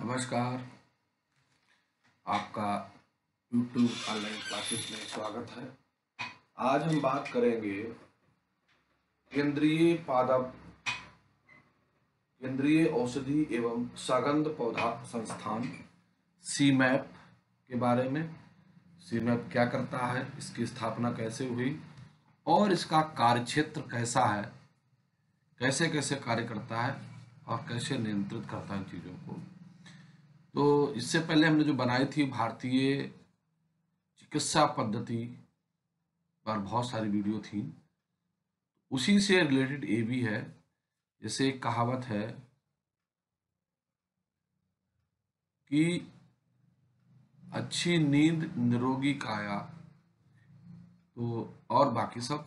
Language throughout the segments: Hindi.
नमस्कार। आपका YouTube ऑनलाइन क्लासेस में स्वागत है। आज हम बात करेंगे केंद्रीय पादप केंद्रीय औषधि एवं सगंध पौधा संस्थान सीमैप के बारे में। सीमैप क्या करता है, इसकी स्थापना कैसे हुई, और इसका कार्यक्षेत्र कैसा है कैसे कैसे कार्य करता है, और कैसे नियंत्रित करता है इन चीज़ों को। तो इससे पहले हमने जो बनाई थी भारतीय चिकित्सा पद्धति पर बहुत सारी वीडियो थी। उसी से रिलेटेड ये भी है, जैसे एक कहावत है कि अच्छी नींद निरोगी काया तो और बाकी सब।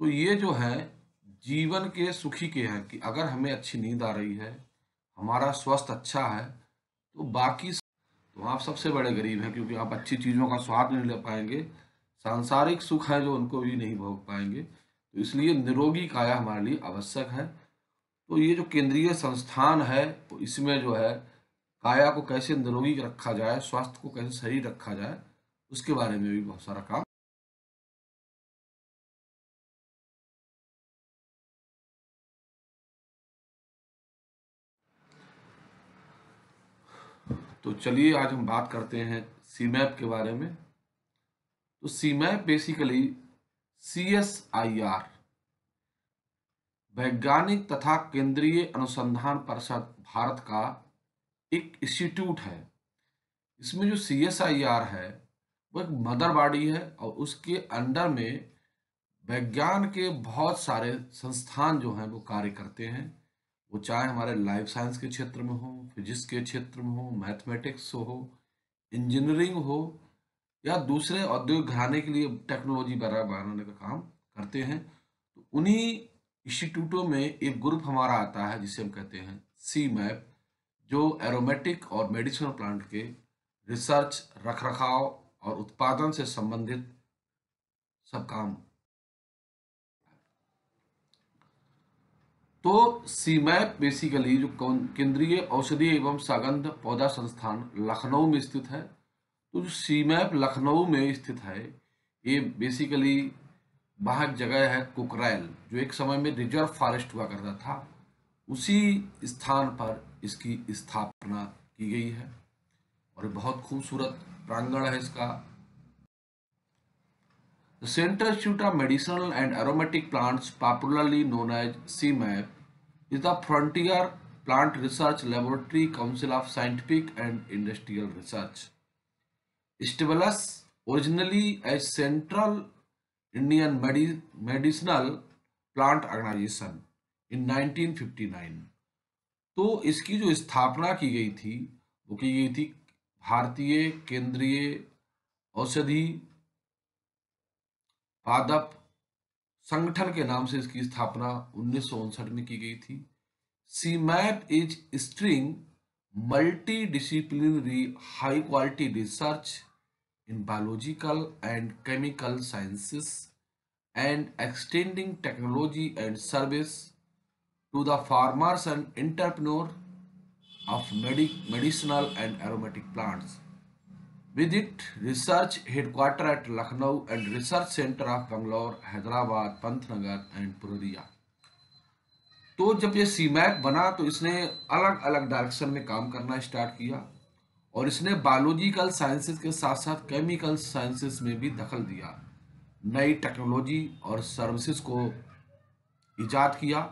तो ये जो है, जीवन के सुखी के हैं कि अगर हमें अच्छी नींद आ रही है, हमारा स्वास्थ्य अच्छा है तो बाकी तो आप सबसे बड़े गरीब हैं, क्योंकि आप अच्छी चीज़ों का स्वाद नहीं ले पाएँगे। सांसारिक सुख है जो उनको भी नहीं भोग पाएँगे। तो इसलिए निरोगी काया हमारे लिए आवश्यक है। तो ये जो केंद्रीय संस्थान है तो इसमें जो है, काया को कैसे निरोगी रखा जाए, स्वास्थ्य को कैसे सही रखा जाए, उसके बारे में भी बहुत सारा काम तो चलिए आज हम बात करते हैं सीमैप के बारे में। तो CIMAP basically C S I R वैज्ञानिक तथा केंद्रीय अनुसंधान परिषद भारत का एक इंस्टीट्यूट है। इसमें जो सी एस आई आर है, वो एक मदर बॉडी है और उसके अंडर में विज्ञान के बहुत सारे संस्थान जो हैं वो कार्य करते हैं। वो चाहे हमारे लाइफ साइंस के क्षेत्र में हो फिजिक्स के क्षेत्र में हो मैथमेटिक्स हो इंजीनियरिंग हो, या दूसरे औद्योगिक घराने के लिए टेक्नोलॉजी बनाने का काम करते हैं तो उन्हीं इंस्टीट्यूटों में एक ग्रुप हमारा आता है, जिसे हम कहते हैं सी मैप जो एरोमेटिक और मेडिसिनल प्लांट के रिसर्च रखरखाव और उत्पादन से संबंधित सब काम तो सीमैप बेसिकली जो केंद्रीय औषधि एवं सागंध पौधा संस्थान लखनऊ में स्थित है। तो जो सीमैप लखनऊ में स्थित है, ये बेसिकली वहाँ जगह है कुकरैल, जो एक समय में रिज़र्व फॉरेस्ट हुआ करता था। उसी स्थान पर इसकी स्थापना की गई है। और बहुत खूबसूरत प्रांगण है इसका। The Central of Medicinal and Aromatic Plants, popularly known as CMAP, is the frontier plant research laboratory council of scientific and industrial research. Established originally as Central Indian Medi Medicinal Plant Organization in 1959. तो इसकी जो स्थापना की गई थी वो की गई थी भारतीय केंद्रीय औषधि पादप संगठन के नाम से इसकी स्थापना उन्नीस सौ उनसठ में की गई थी। CIMAP is string multi disciplinary high quality research in biological and chemical sciences and extending technology and service to the farmers and entrepreneur of medicinal and aromatic plants with it research headquarter at Lucknow and research center of Bangalore, Hyderabad Pantnagar and Purara तो जब ये सी मैप बना तो इसने अलग अलग डायरेक्शन में काम करना स्टार्ट किया और इसने बायोलॉजिकल साइंसेस के साथ साथ केमिकल साइंसेस में भी दखल दिया। नई टेक्नोलॉजी और सर्विसेज़ को ईजाद किया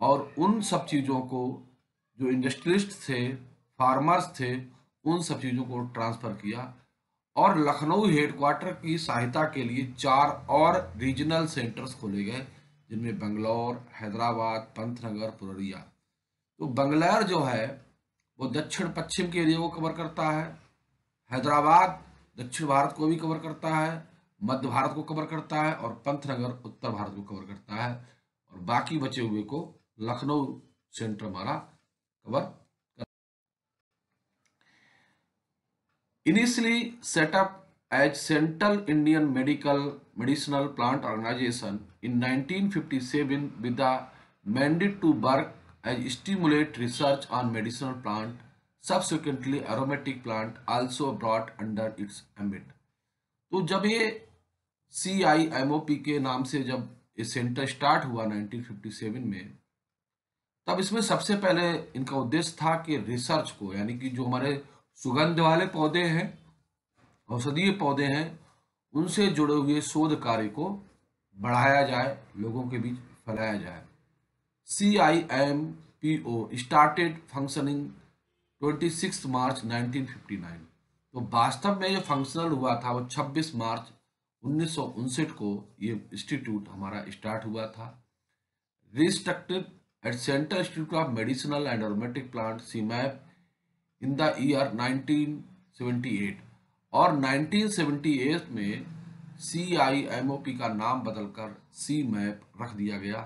और उन सब चीज़ों को जो इंडस्ट्रियलिस्ट थे फार्मर्स थे उन सब चीज़ों को ट्रांसफ़र किया और लखनऊ हेडक्वार्टर की सहायता के लिए चार और रीजनल सेंटर्स खोले गए, जिनमें बंगलौर, हैदराबाद, पंतनगर, पुररिया। तो बंगलौर जो है, वो दक्षिण पश्चिम के एरिया को कवर करता है, हैदराबाद दक्षिण भारत को भी कवर करता है, मध्य भारत को कवर करता है और पंतनगर उत्तर भारत को कवर करता है। और बाकी बचे हुए को लखनऊ सेंटर हमारा cover Initially set up as Central Indian Medical Medicinal Plant Organization in 1957 with the mandate to work as stimulate research on medicinal plant subsequently aromatic plant also brought under its ambit तो सी आई एम ओ पी के नाम से जब ये सेंटर स्टार्ट हुआ 1957 में तब इसमें सबसे पहले इनका उद्देश्य था कि रिसर्च को यानी कि जो हमारे सुगंध वाले पौधे हैं, औषधीय पौधे हैं, उनसे जुड़े हुए शोध कार्य को बढ़ाया जाए, लोगों के बीच फैलाया जाए। C I M P O started functioning 26 March 1959 तो वास्तव में ये फंक्शनल हुआ था, वो 26 मार्च उन्नीस सौ उनसठ को ये इंस्टीट्यूट हमारा स्टार्ट हुआ था। Restructured at central institute of medicinal and aromatic plant CIMAP in the year 1978 और 1978 में सी आई एम ओ पी का नाम बदलकर सी मैप रख दिया गया।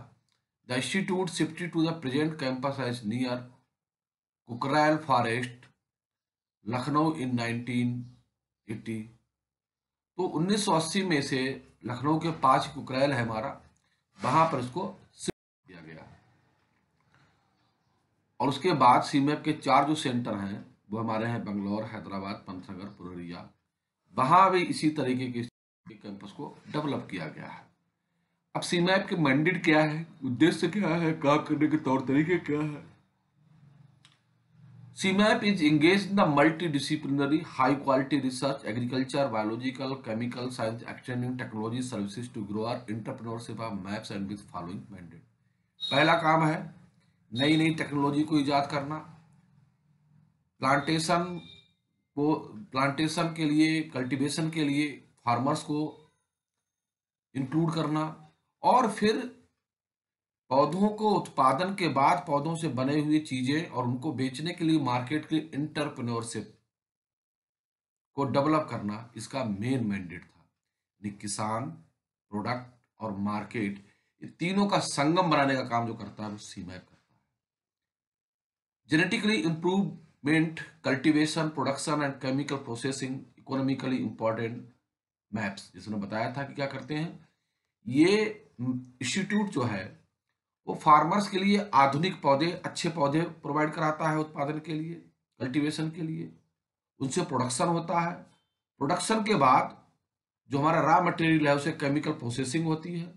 The institute shifted to the present campus as near Kukrail forest Lucknow in 1980 तो 1980 में से लखनऊ के पाँच कुकरैल है हमारा। वहाँ पर इसको शिफ्ट किया गया और उसके बाद सीमैप के चार जो सेंटर हैं, वो हमारे हैं बंगलौर, हैदराबाद पंथनगर पुररिया। वहाँ भी इसी तरीके के कैंपस को डेवलप किया गया है। अब सीमैप के मैंडेट क्या है? उद्देश्य क्या है? कहा करने के तौर तरीके क्या है? CIMAP is engage in the multi disciplinary high quality research agriculture biological chemical science extending technology services to grower entrepreneurship of MAPs and with following mandate पहला काम है नई नई टेक्नोलॉजी को ईजाद करना। प्लांटेशन को प्लांटेशन के लिए कल्टीवेशन के लिए फार्मर्स को इंक्लूड करना और फिर पौधों को उत्पादन के बाद पौधों से बने हुए चीज़ें और उनको बेचने के लिए मार्केट के इंटरप्रेन्योरशिप को डेवलप करना, इसका मेन मैंडेट था। किसान प्रोडक्ट और मार्केट तीनों का संगम बनाने का काम जो करता है, वो CIMAP genetically improvement cultivation production and chemical processing economically important MAPs जिसने बताया था कि क्या करते हैं, ये इंस्टीट्यूट जो है, वो फार्मर्स के लिए आधुनिक पौधे, अच्छे पौधे प्रोवाइड कराता है उत्पादन के लिए कल्टीवेशन के लिए। उनसे प्रोडक्शन होता है। प्रोडक्शन के बाद जो हमारा रॉ मटेरियल है, उसे केमिकल प्रोसेसिंग होती है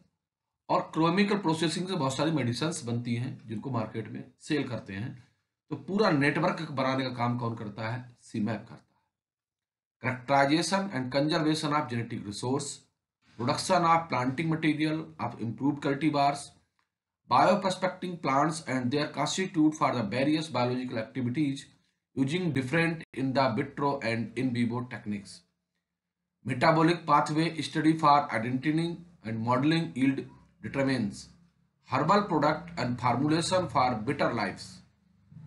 और केमिकल प्रोसेसिंग से बहुत सारी मेडिसन्स बनती हैं, जिनको मार्केट में सेल करते हैं। तो पूरा नेटवर्क बनाने का काम कौन करता है? सीमैप करता है। Characterisation and conservation of genetic resource production of planting material of improve cultivars bioprospecting plants and their constitute for the various biological activities using different in vitro and in vivo techniques metabolic pathway study for identifying and modelling yield determinants herbal product and formulation for better life's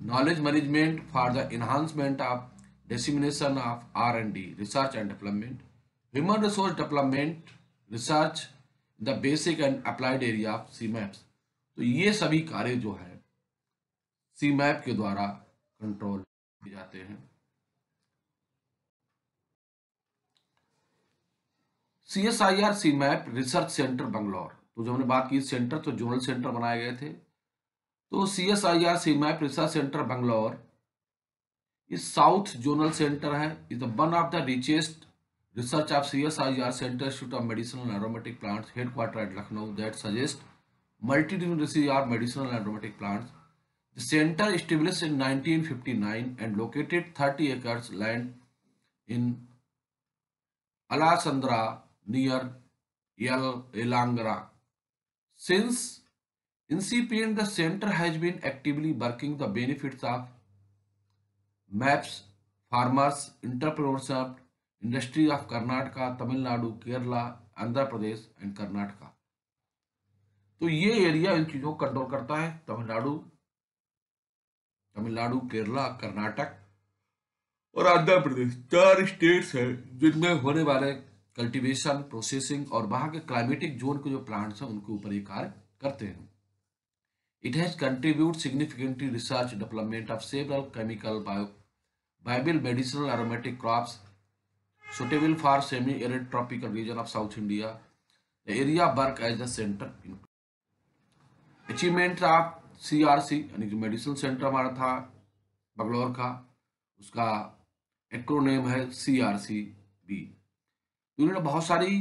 knowledge management for the enhancement of dissemination of R and D research and development human resource development research the basic and applied area of CIMAP's तो ये सभी कार्य जो है सी मैप के द्वारा कंट्रोल किए जाते हैं। C S I R CIMAP research centre Bangalore तो जो हमने बात की सेंटर तो जोनल सेंटर बनाए गए थे। तो C S I R CIMAP research centre Bangalore इस साउथ जोनल सेंटर है is one of the richest Research of CSIR Center Institute of Medicinal and Aromatic Plants headquartered at Lucknow that suggests multidisciplinary of medicinal and aromatic plants. The center established in 1959 and located 30 acres land in Alasandra near Elangra. Since incipient, the center has been actively working the benefits of MAPS, farmers, entrepreneurship, industry of Karnataka Tamil Nadu Kerala Andhra Pradesh and Karnataka तो ये एरिया इन चीज़ों को कंट्रोल करता है तमिलनाडु तमिलनाडु केरला कर्नाटक और आंध्र प्रदेश चार स्टेट्स हैं जिनमें होने वाले कल्टीवेशन प्रोसेसिंग और वहाँ के क्लाइमेटिक जोन के जो प्लांट्स हैं उनके ऊपर ये कार्य करते हैं। It has contribute significantly research development of several chemical bio bible medicinal aromatic crops suitable for semi-arid tropical region of South India. The area work as the center. Achievement of CRC यानी जो मेडिसिन सेंटर हमारा था बंगलौर का उसका एक्रोनेम है सी आर सी बी इन्होंने बहुत सारी,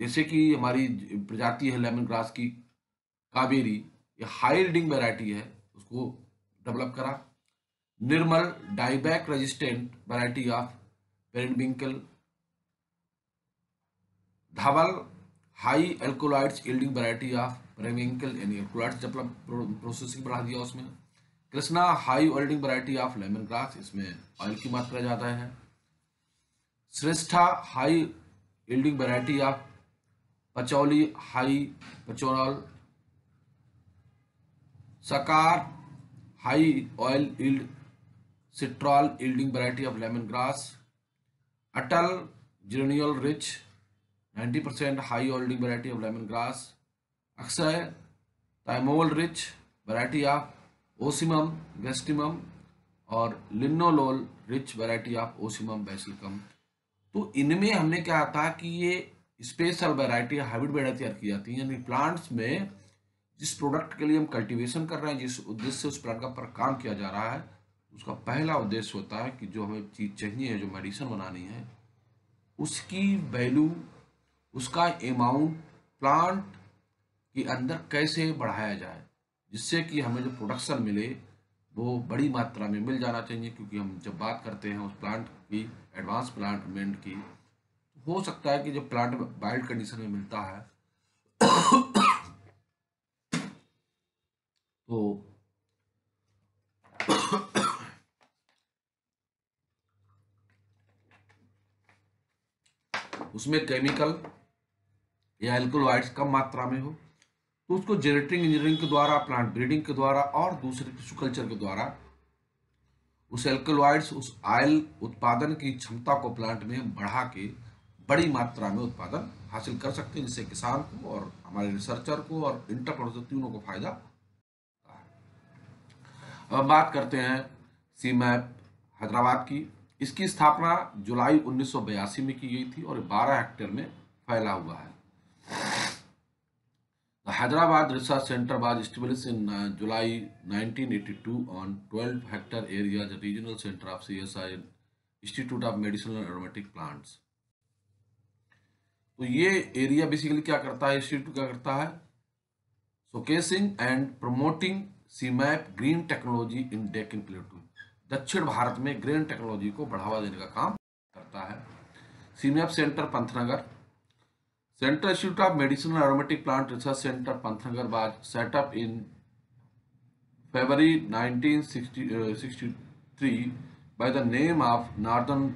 जैसे कि हमारी प्रजाति है लेमन ग्रास की, कावेरी ये हाई रीडिंग वेराइटी है, उसको डेवलप करा। Nirmal dieback resistant variety of periwinkle Dhawal high alkaloids yielding variety of periwinkle यानी एल्कोलाइड्स डेवलप प्रोसेसिंग बढ़ा दिया उसमें। Krishna high oil yielding variety of lemon grass इसमें ऑयल की मात्रा ज़्यादा है। Shreshtha high yielding variety of patchouli high patchoulol सकार high oil yield citral yielding variety of lemon grass Atal geraniol rich 90 percent high oil yielding variety of lemon grass अक्सर thymol rich variety of ocimum वेस्टिमम और linalool rich variety of ocimum basilicum तो इनमें हमने क्या था कि ये स्पेशल वैरायटी हाइब्रिड वैरायटी तैयार की जाती है, यानी प्लांट्स में जिस प्रोडक्ट के लिए हम कल्टीवेशन कर रहे हैं, जिस उद्देश्य से उस प्लांट का पर काम किया जा रहा है, उसका पहला उद्देश्य होता है कि जो हमें चीज़ चाहिए है, जो मेडिसिन बनानी है, उसकी वैल्यू उसका अमाउंट प्लांट के अंदर कैसे बढ़ाया जाए, जिससे कि हमें जो प्रोडक्शन मिले, वो बड़ी मात्रा में मिल जाना चाहिए। क्योंकि हम जब बात करते हैं उस प्लांट की एडवांस प्लांटमेंट की तो हो सकता है कि जब प्लांट वाइल्ड कंडीशन में मिलता है तो उसमें केमिकल या एल्कोलॉइड्स कम मात्रा में हो तो उसको जेनेटिक इंजीनियरिंग के द्वारा, प्लांट ब्रीडिंग के द्वारा और दूसरे टिश्यू कल्चर के द्वारा उस एल्कोलॉइड्स, उस आयल उत्पादन की क्षमता को प्लांट में बढ़ा के बड़ी मात्रा में उत्पादन हासिल कर सकते हैं, जिससे किसान को और हमारे रिसर्चर को और इंटरप्रोड्यूसर तीनों को फ़ायदा अब बात करते हैं सी मैप हैदराबाद की। इसकी स्थापना जुलाई 1982 में की गई थी और 12 हेक्टेयर में फैला हुआ है। Hyderabad research centre was established in July 1982 on 12 hectare area regional centre of CSI institute of medicinal aromatic plants. तो ये एरिया बेसिकली क्या करता है? इंस्टीट्यूट क्या करता है? Showcasing and promoting CIMAP green technology in Deccan plateau दक्षिण भारत में ग्रीन टेक्नोलॉजी को बढ़ावा देने का काम करता है। CIMAP centre Pantnagar. Centre institute of medicine aromatic plant research centre Pantnagar was set up in February by the name of northern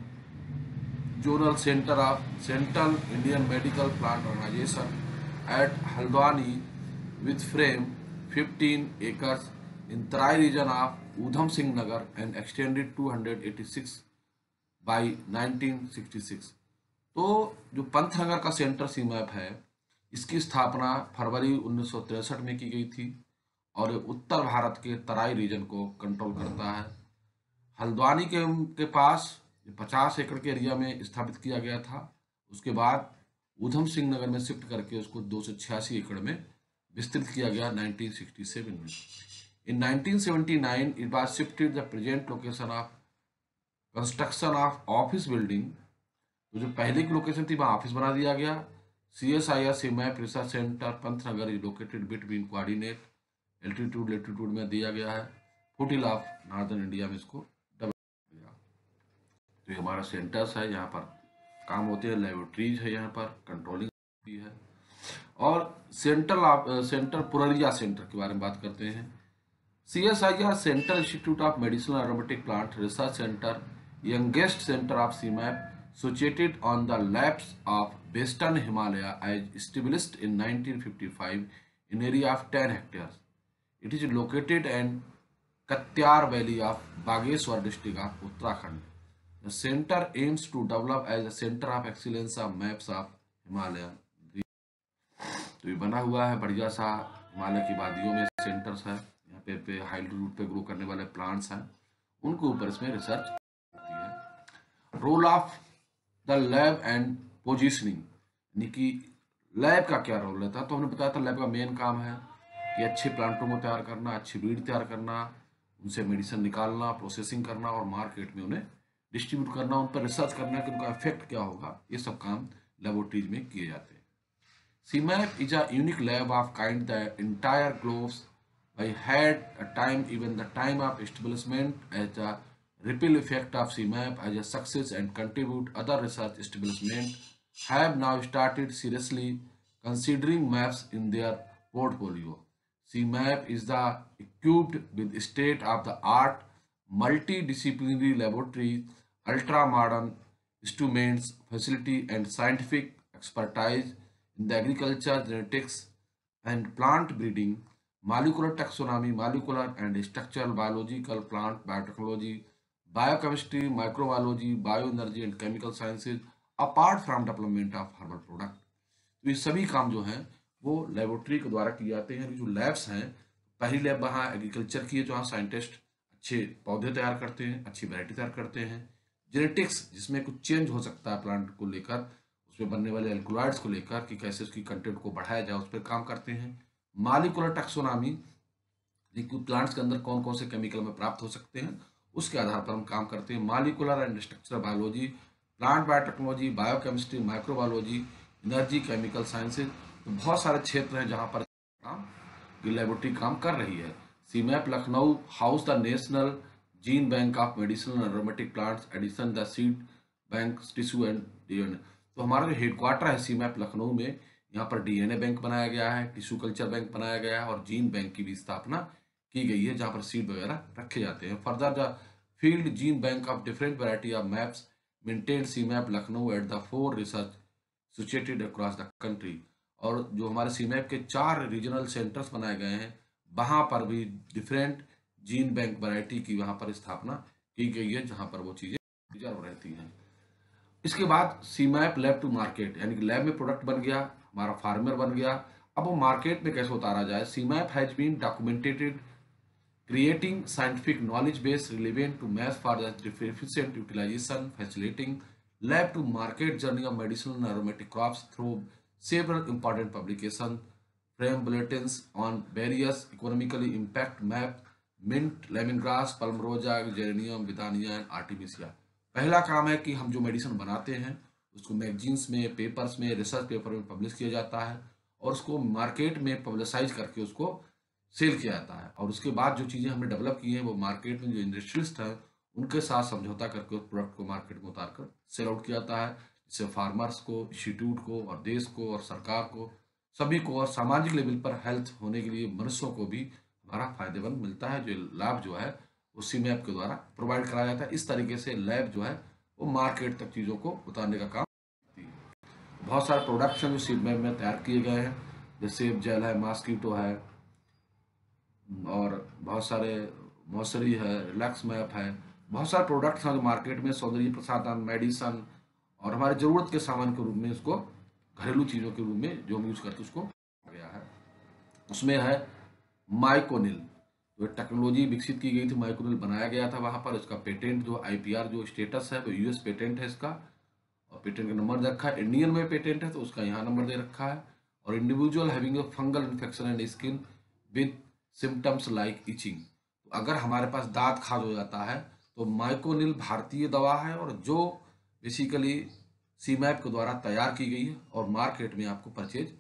zonal centre of central Indian medical plant organisation at Haldwani with from 15 acres in Tarai region of Udham Singh Nagar and extended 286 by 1966. तो जो पंथनगर का सेंटर सी मैप है, इसकी स्थापना फरवरी उन्नीस में की गई थी और उत्तर भारत के तराई रीजन को कंट्रोल करता है हल्द्वानी के के पास पचास एकड़ के एरिया में स्थापित किया गया था उसके बाद उधम सिंह नगर में शिफ्ट करके उसको दो सौ छियासी एकड़ में विस्तृत किया गया 1967 में। In 1979 it was shifted the present location of construction of office building तो जो पहले की लोकेशन थी, वहाँ ऑफ़िस बना दिया गया। C S I S MAP research centre Pantnagar is located between coordinate altitude latitude में दिया गया है। फुटिल ऑफ़ नॉर्दर्न इंडिया में इसको तो ये हमारा सेंटर्स है, यहाँ पर काम होते हैं लेबोरेटरीज है यहाँ पर कंट्रोलिंग भी है। और सेंट्रल सेंटर पुरिया सेंटर के बारे में बात करते हैं। C S I R central institute of medicine aromatic plant research centre youngest centre of CIMAP situated on the laps of western Himalaya as established in 1955 in area of ten hectare it is located an Katyur valley of Bageshwar district of Uttarakhand centre aims to develop as centre of excellence of MAPs of Himalayan तो ये बना हुआ है बढ़िया सा हिमालय की वादियों में सेंटर्स है। यहाँ पे पे हाई रूट पे ग्रो करने वाले प्लांट्स हैं। उनके ऊपर इसमें रिसर्च होती है। Role of the lab and positioning यानी कि लैब का क्या रोल रहता है? तो हमने बताया था लैब का मेन काम है कि अच्छे प्लांटों को तैयार करना, अच्छी बीड तैयार करना, उनसे मेडिसिन निकालना प्रोसेसिंग करना और मार्केट में उन्हें डिस्ट्रीब्यूट करना, उन पर रिसर्च करना कि उनका इफ़ेक्ट क्या होगा। ये सब काम लेबोरेटरीज में किए जाते हैं। CMAP is a unique lab of kind the entire globe I had a time even the time of establishment as a ripple effect of CMAP as a success and contribute other research establishment have now started seriously considering maps in their portfolio. CMAP is the equipped with state-of-the-art multidisciplinary laboratory, ultra-modern instruments, facility and scientific expertise in the agriculture, genetics, and plant breeding, molecular taxonomy, molecular and structural biological plant biotechnology, biochemistry, microbiology, bioenergy and chemical sciences, apart from development of herbal product. तो ये सभी काम जो हैं वो लेबोरेटरी के द्वारा किए जाते हैं जो लैब्स हैं पहली लैब वहाँ एग्रीकल्चर की है जहाँ साइंटिस्ट अच्छे पौधे तैयार करते हैं अच्छी वैरायटी तैयार करते हैं जेनेटिक्स जिसमें कुछ चेंज हो सकता है प्लांट को लेकर उसमें बनने वाले एल्कोलॉइड्स को लेकर कि कैसे उसकी कंटेंट को बढ़ाया जाए, उस पर काम करते हैं। मालिकुलर टैक्सोनॉमी प्लांट्स के अंदर कौन कौन से केमिकल में प्राप्त हो सकते हैं, उसके आधार पर हम काम करते हैं। Molecular and structural biology plant biotechnology biochemistry microbiology energy chemical sciences तो बहुत सारे क्षेत्र हैं जहाँ पर काम लेबोरेटरी काम कर रही है। CIMAP Lucknow house the national gene bank of medicinal aromatic plants addition the seed bank tissue and तो हमारा जो हेडक्वार्टर है सी मैप लखनऊ में, यहाँ पर डीएनए बैंक बनाया गया है टिश्यू कल्चर बैंक बनाया गया है और जीन बैंक की भी स्थापना की गई है, जहाँ पर सीड वगैरह रखे जाते हैं। Further the field gene bank of different variety of MAPs maintain CIMAP Lucknow at the four research situated across the country और जो हमारे सी मैप के चार रीजनल सेंटर्स बनाए गए हैं, वहाँ पर भी डिफरेंट जीन बैंक वैरायटी की वहाँ पर स्थापना की गई है, जहाँ पर वो चीज़ें रिज़र्व रहती हैं। इसके बाद सीमैप लैब टू मार्केट यानी कि लैब में प्रोडक्ट बन गया, हमारा फार्मर बन गया। अब वो मार्केट में कैसे उतारा जाए? CIMAP has been documented creating scientific knowledge base relevant to MAP for the efficient utilisation facilitating lab to market journey of medicine aromatic crop through several important publication from bulletin on various economically impact MAP mint lemon grass palmarosa geranium withania and artemisia पहला काम है कि हम जो मेडिसिन बनाते हैं, उसको मैगजीन्स में पेपर्स में रिसर्च पेपर में पब्लिश किया जाता है और उसको मार्केट में पब्लिसाइज करके उसको सेल किया जाता है। और उसके बाद जो चीज़ें हमने डेवलप की हैं, वो मार्केट में जो इंडस्ट्रियलिस्ट हैं, उनके साथ समझौता करके उस प्रोडक्ट को मार्केट में उतार कर सेल आउट किया जाता है। जिससे फार्मर्स को इंस्टीट्यूट को और देश को और सरकार को, सभी को और सामाजिक लेवल पर हेल्थ होने के लिए मनुष्यों को भी हमारा फ़ायदेमंद मिलता है। जो लाभ जो है उसी मैप के द्वारा प्रोवाइड कराया जाता है। इस तरीके से लैब जो है, वो मार्केट तक चीज़ों को उतारने का काम करती है। बहुत सारे प्रोडक्ट्स हैं जो सीड मैप में तैयार किए गए हैं। जैसे जेल है मास्कीटो है, और बहुत सारे मौसरी है रिलैक्स मैप है। बहुत सारे प्रोडक्ट्स हैं जो मार्केट में, सौंदर्य प्रसाधन मेडिसन और हमारे ज़रूरत के सामान के रूप में इसको, घरेलू चीज़ों के रूप में जो हम यूज़ करते उसको गया है। उसमें है माइकोनिल जो टेक्नोलॉजी विकसित की गई थी माइक्रोवेल बनाया गया था वहाँ पर उसका पेटेंट जो आईपीआर जो स्टेटस है, वो यूएस पेटेंट है इसका। और पेटेंट का नंबर रखा है इंडियन में पेटेंट है तो उसका यहाँ नंबर दे रखा है। और individual having a fungal infection and skin with symptoms like itching अगर हमारे पास दांत खाज हो जाता है तो माइकोनिल भारतीय दवा है और जो बेसिकली सी मैप के द्वारा तैयार की गई है और मार्केट में आपको परचेज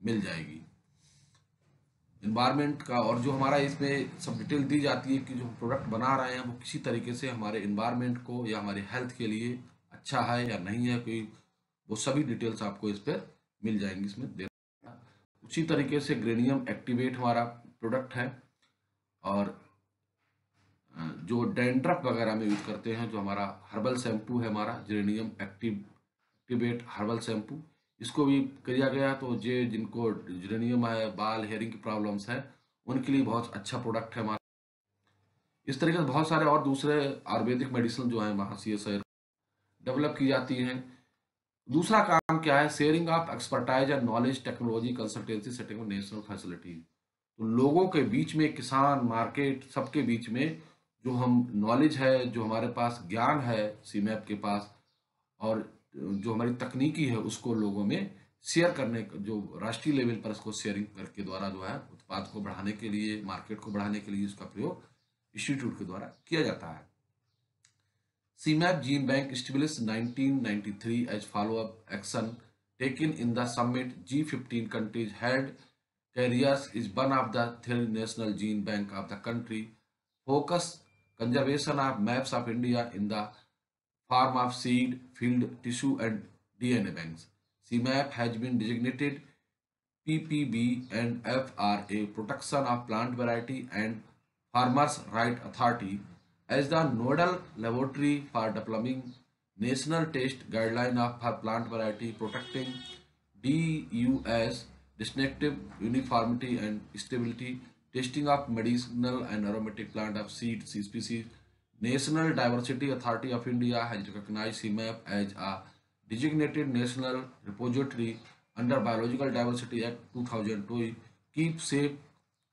मिल जाएगी। इन्वायरमेंट का और जो हमारा इसमें सब डिटेल दी जाती है कि जो प्रोडक्ट बना रहे हैं, वो किसी तरीके से हमारे इन्वायरमेंट को या हमारे हेल्थ के लिए अच्छा है या नहीं है, कोई वो सभी डिटेल्स आपको इस पर मिल जाएँगी इसमें दे उसी तरीके से ग्रेनियम एक्टिवेट हमारा प्रोडक्ट है और जो डेंड्रफ वगैरह में यूज़ करते हैं, जो हमारा हर्बल शैम्पू है हमारा geranium active activate herbal shampoo इसको भी किया गया तो जे जिनको जिरेनियम है, बाल, हेयरिंग की प्रॉब्लम्स है, उनके लिए बहुत अच्छा प्रोडक्ट है हमारा। इस तरीके से बहुत सारे और दूसरे आयुर्वेदिक मेडिसिन जो है, वहाँ सी डेवलप की जाती हैं। दूसरा काम क्या है? Sharing of expertise and knowledge technology consultancy setting national facility तो लोगों के बीच में, किसान मार्केट सबके बीच में जो हम नॉलेज है, जो हमारे पास ज्ञान है सी मैप के पास, और जो हमारी तकनीकी है, उसको लोगों में शेयर करने जो राष्ट्रीय लेवल पर इसको शेयरिंग करके द्वारा जो है, उत्पाद को बढ़ाने के लिए मार्केट को बढ़ाने के लिए इसका प्रयोग इंस्टीट्यूट के द्वारा किया जाता है। CIMAP gene bank established 1993 as follow up action taken in the summit G fifteen countries head carriers is one of the three national gene bank of the country focus conservation of MAPs of India in the form of seed, field, tissue and DNA banks. CMAP has been designated PPB and FRA Protection of Plant Variety and Farmers Right Authority as the nodal laboratory for developing national test guideline of plant variety protecting DUS distinctive uniformity and stability testing of medicinal and aromatic plant of seed species national diversity authority of India has recognise CIMAP as a designated national repository under biological diversity act two thousand two keep safe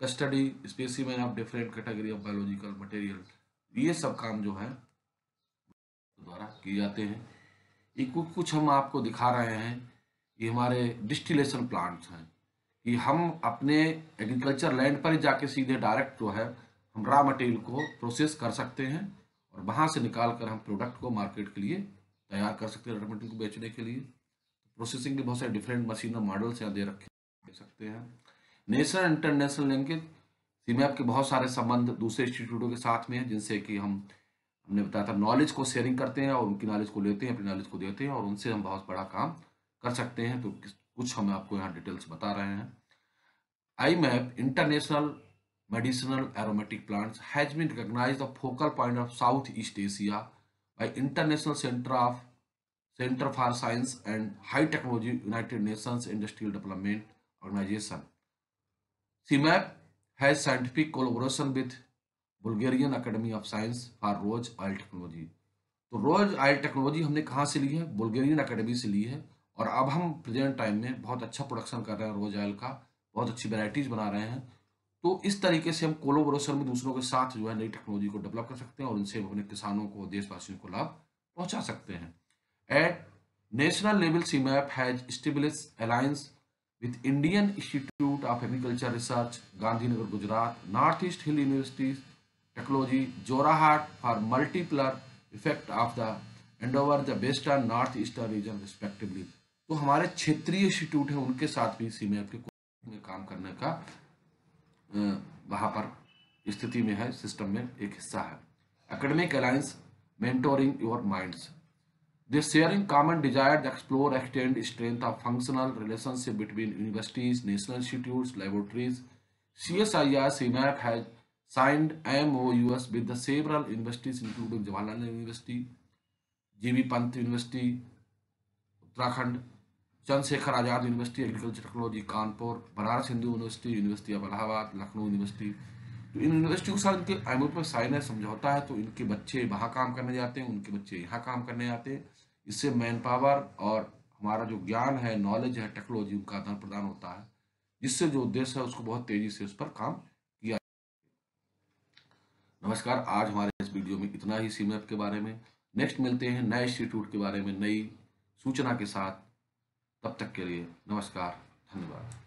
custody species of different category of biological material ये सब काम जो है, द्वारा किए जाते हैं। ये कुछ कुछ हम आपको दिखा रहे हैं ये हमारे डिस्टिलेशन प्लांट्स हैं। कि हम अपने एग्रीकल्चर लैंड पर ही जाके सीधे डायरेक्ट जो है हम रॉ मटेरियल को प्रोसेस कर सकते हैं और वहाँ से निकाल कर हम प्रोडक्ट को मार्केट के लिए तैयार कर सकते हैं रॉ मटेरियल को बेचने के लिए। प्रोसेसिंग के बहुत सारे डिफरेंट मशीन और मॉडल्स यहाँ दे रखे दे सकते हैं। नेशनल इंटरनेशनल लिंकेज सीमैप के बहुत सारे संबंध दूसरे इंस्टीट्यूटों के साथ में हैं, जिनसे कि हम, हमने बताया था नॉलेज को शेयरिंग करते हैं और उनकी नॉलेज को लेते हैं, अपनी नॉलेज को देते हैं और उनसे हम बहुत बड़ा काम कर सकते हैं। तो कुछ हम आपको यहाँ डिटेल्स बता रहे हैं। I MAP international aromatic plants has been recognise the focal point of south east Asia by international centre of centre for science and high technology United Nations industrial development organisation CIMAP has scientific collaboration with Bulgarian academy of science for rose oil technology तो रोज ऑयल टेक्नोलॉजी हमने कहाँ से ली है? बुल्गेरियन अकेडमी से ली है और अब हम प्रेजेंट टाइम में बहुत अच्छा प्रोडक्शन कर रहे हैं रोज ऑयल का, बहुत अच्छी वेराइटीज बना रहे हैं। तो इस तरीके से हम कोलोबोरेशन में दूसरों के साथ जो है नई टेक्नोलॉजी को डेवलप कर सकते हैं और इनसे अपने किसानों को, देशवासियों को लाभ पहुँचा सकते हैं। At national level CIMAP has established alliance with Indian institute of agriculture research Gandhinagar Gujarat north east hill university technology Jorhat for multiplier effect of the endeavour the western north eastern region respectively तो हमारे क्षेत्रीय इंस्टीट्यूट है, उनके साथ भी सीमैप के काम करने का वहाँ पर स्थिति में है सिस्टम में एक हिस्सा है। Academic alliance mentoring your minds they sharing common desire explore extend strength of functional relationship between universities national institute laboratories C S I R CIMAP has signed M O U S with the several universities including Jawaharlal university G V Pant university Uttarakhand Chandrashekhar Azad university, agriculture technology, Kanpur, Banaras Hindu university university of Allahabad, Lucknow university. तो इन यूनिवर्सिटी के साथ इनके एमओ पर साइन है, समझौता है तो इनके बच्चे वहाँ काम करने जाते हैं, उनके बच्चे यहाँ काम करने जाते हैं। इससे मैन पावर और हमारा जो ज्ञान है नॉलेज है टेक्नोलॉजी उनका आदान प्रदान होता है। जिससे जो उद्देश्य है, उसको बहुत तेज़ी से उस पर काम किया नमस्कार, आज हमारे इस वीडियो में इतना ही सीमेप के बारे में। नेक्स्ट मिलते हैं नए इंस्टीट्यूट के बारे में, नई सूचना के साथ। तब तक के लिए नमस्कार धन्यवाद।